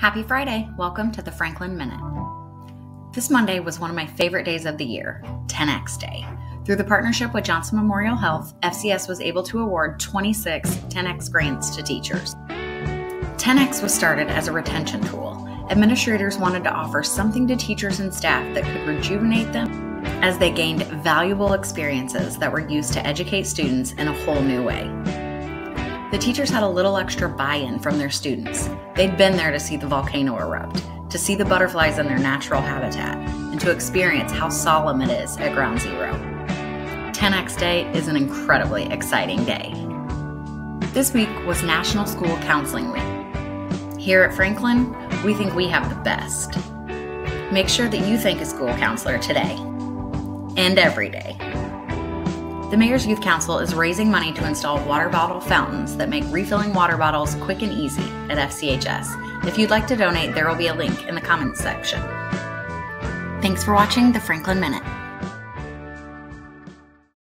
Happy Friday! Welcome to the Franklin Minute. This Monday was one of my favorite days of the year, 10X Day. Through the partnership with Johnson Memorial Health, FCS was able to award 26 10X grants to teachers. 10X was started as a retention tool. Administrators wanted to offer something to teachers and staff that could rejuvenate them as they gained valuable experiences that were used to educate students in a whole new way. The teachers had a little extra buy in from their students. They'd been there to see the volcano erupt, to see the butterflies in their natural habitat, and to experience how solemn it is at Ground Zero. 10X Day is an incredibly exciting day. This week was National School Counseling Week. Here at Franklin, we think we have the best. Make sure that you thank a school counselor today and every day. The Mayor's Youth Council is raising money to install water bottle fountains that make refilling water bottles quick and easy at FCHS. If you'd like to donate, there will be a link in the comments section. Thanks for watching the Franklin Minute.